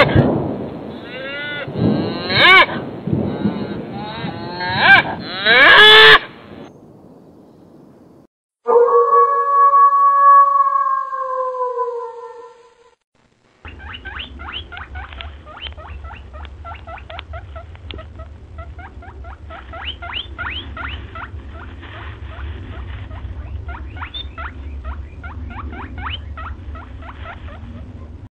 Hey!